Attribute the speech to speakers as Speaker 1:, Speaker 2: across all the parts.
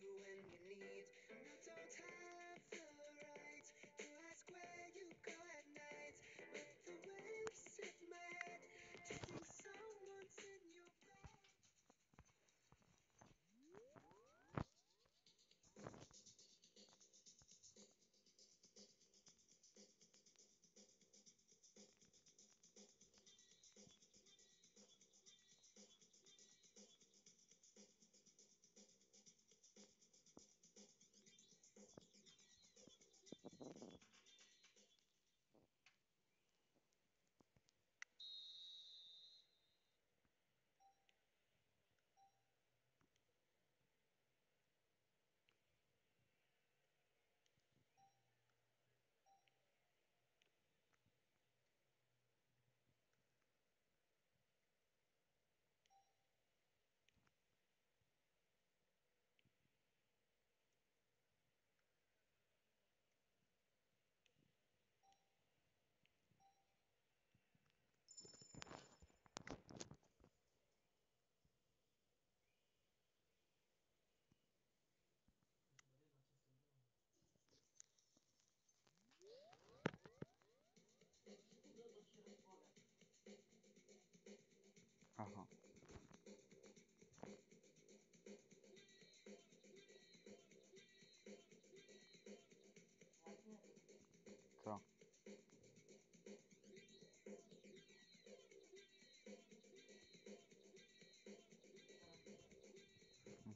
Speaker 1: to and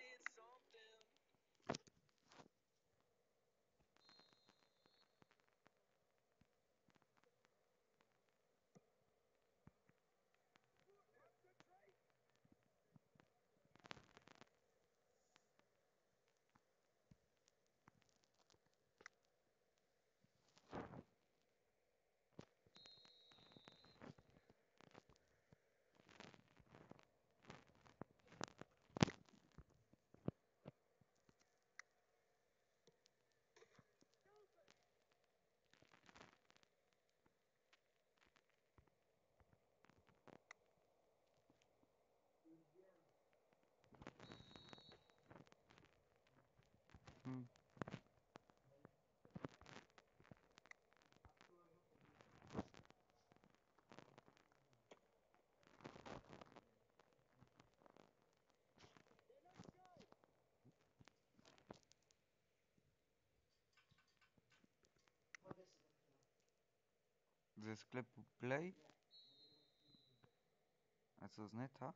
Speaker 2: days Ze sklepu Play. A co z neta?